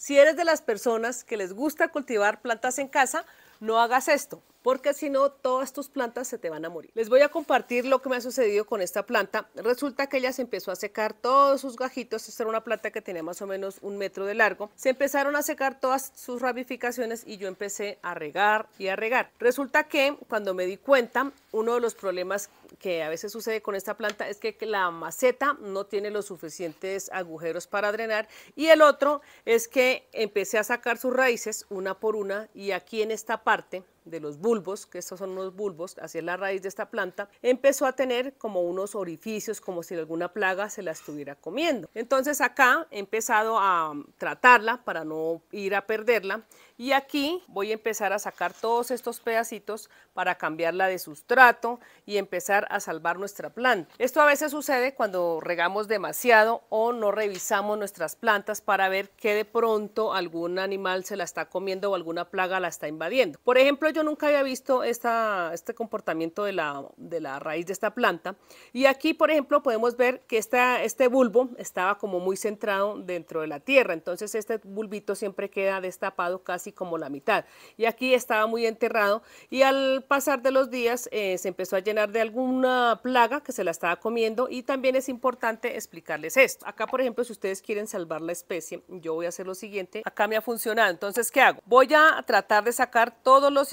Si eres de las personas que les gusta cultivar plantas en casa, no hagas esto, porque si no, todas tus plantas se te van a morir. Les voy a compartir lo que me ha sucedido con esta planta. Resulta que ella se empezó a secar todos sus gajitos. Esta era una planta que tenía más o menos un metro de largo. Se empezaron a secar todas sus ramificaciones y yo empecé a regar y a regar. Resulta que cuando me di cuenta, uno de los problemas que a veces sucede con esta planta es que la maceta no tiene los suficientes agujeros para drenar y el otro es que empecé a sacar sus raíces una por una y aquí en esta parte de los bulbos, que estos son unos bulbos, hacia la raíz de esta planta, empezó a tener como unos orificios, como si alguna plaga se la estuviera comiendo. Entonces acá he empezado a tratarla para no ir a perderla y aquí voy a empezar a sacar todos estos pedacitos para cambiarla de sustrato y empezar a salvar nuestra planta. Esto a veces sucede cuando regamos demasiado o no revisamos nuestras plantas para ver que de pronto algún animal se la está comiendo o alguna plaga la está invadiendo. Por ejemplo, yo nunca había visto este comportamiento de la, de la raíz de esta planta y aquí, por ejemplo, podemos ver que este bulbo estaba como muy centrado dentro de la tierra, entonces este bulbito siempre queda destapado casi como la mitad. Y aquí estaba muy enterrado y al pasar de los días eh, se empezó a llenar de alguna plaga que se la estaba comiendo y también es importante explicarles esto. Acá, por ejemplo, si ustedes quieren salvar la especie, yo voy a hacer lo siguiente. Acá me ha funcionado. Entonces, ¿qué hago? Voy a tratar de sacar todos los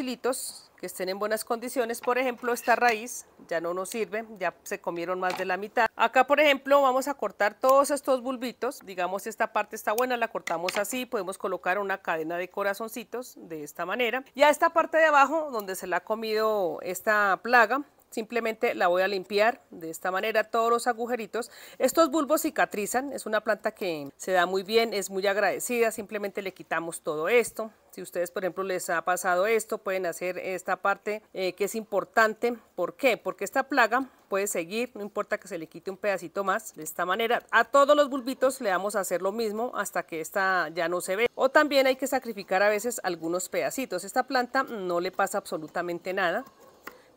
que estén en buenas condiciones. Por ejemplo, esta raíz ya no nos sirve, ya se comieron más de la mitad. Acá, por ejemplo, vamos a cortar todos estos bulbitos. Digamos, esta parte está buena, la cortamos así. Podemos colocar una cadena de corazoncitos de esta manera. Y a esta parte de abajo, donde se la ha comido esta plaga, simplemente la voy a limpiar de esta manera todos los agujeritos. Estos bulbos cicatrizan, es una planta que se da muy bien, es muy agradecida, simplemente le quitamos todo esto. Si ustedes, por ejemplo, les ha pasado esto, pueden hacer esta parte eh, que es importante. ¿Por qué? Porque esta plaga puede seguir, no importa que se le quite un pedacito más. De esta manera, a todos los bulbitos le vamos a hacer lo mismo hasta que esta ya no se ve. O también hay que sacrificar a veces algunos pedacitos. Esta planta no le pasa absolutamente nada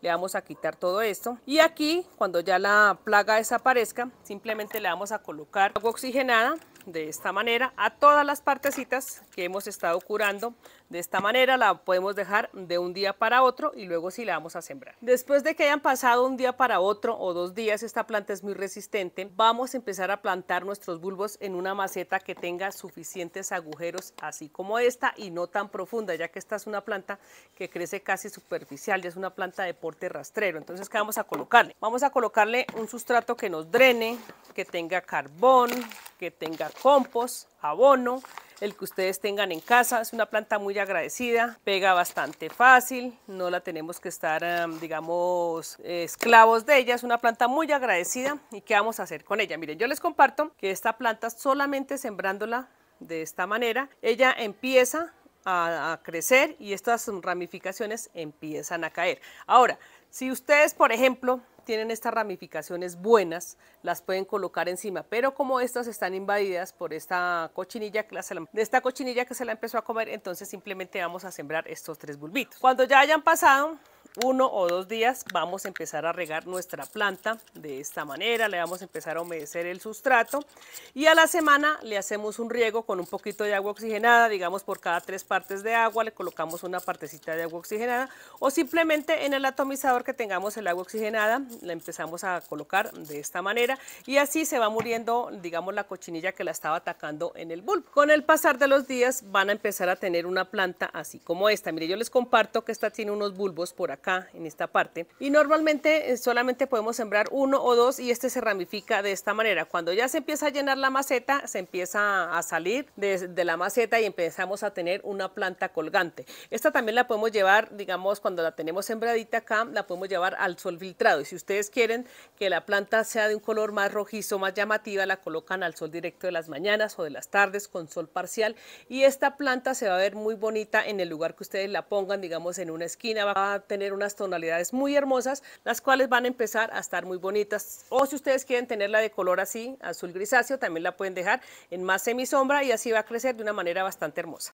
le vamos a quitar todo esto. Y aquí cuando ya la plaga desaparezca simplemente le vamos a colocar agua oxigenada de esta manera a todas las partecitas que hemos estado curando. De esta manera la podemos dejar de un día para otro y luego sí la vamos a sembrar. Después de que hayan pasado un día para otro o dos días, esta planta es muy resistente, vamos a empezar a plantar nuestros bulbos en una maceta que tenga suficientes agujeros, así como esta y no tan profunda, ya que esta es una planta que crece casi superficial, ya es una planta de porte rastrero. Entonces, ¿qué vamos a colocarle? Vamos a colocarle un sustrato que nos drene, que tenga carbón, que tenga compost, abono, el que ustedes tengan en casa. Es una planta muy agradecida, pega bastante fácil, no la tenemos que estar, digamos, esclavos de ella. Es una planta muy agradecida. ¿Y qué vamos a hacer con ella? Miren, yo les comparto que esta planta solamente sembrándola de esta manera, ella empieza a, a, crecer y estas ramificaciones empiezan a caer. Ahora, si ustedes, por ejemplo, tienen estas ramificaciones buenas, las pueden colocar encima, pero como estas están invadidas por esta cochinilla, que esta cochinilla que se la empezó a comer, entonces simplemente vamos a sembrar estos tres bulbitos. Cuando ya hayan pasado uno o dos días vamos a empezar a regar nuestra planta de esta manera, le vamos a empezar a humedecer el sustrato y a la semana le hacemos un riego con un poquito de agua oxigenada, digamos por cada tres partes de agua le colocamos una partecita de agua oxigenada o simplemente en el atomizador que tengamos el agua oxigenada la empezamos a colocar de esta manera y así se va muriendo digamos la cochinilla que la estaba atacando en el bulbo. Con el pasar de los días van a empezar a tener una planta así como esta. Mire, yo les comparto que esta tiene unos bulbos por acá acá en esta parte. Y normalmente eh, solamente podemos sembrar uno o dos y este se ramifica de esta manera. Cuando ya se empieza a llenar la maceta se empieza a salir de, la maceta y empezamos a tener una planta colgante. Esta también la podemos llevar digamos cuando la tenemos sembradita acá la podemos llevar al sol filtrado. Y si ustedes quieren que la planta sea de un color más rojizo más llamativa la colocan al sol directo de las mañanas o de las tardes con sol parcial. Y esta planta se va a ver muy bonita en el lugar que ustedes la pongan digamos en una esquina. Va a unas tonalidades muy hermosas, las cuales van a empezar a estar muy bonitas. O si ustedes quieren tenerla de color así, azul grisáceo, también la pueden dejar en más semisombra y así va a crecer de una manera bastante hermosa.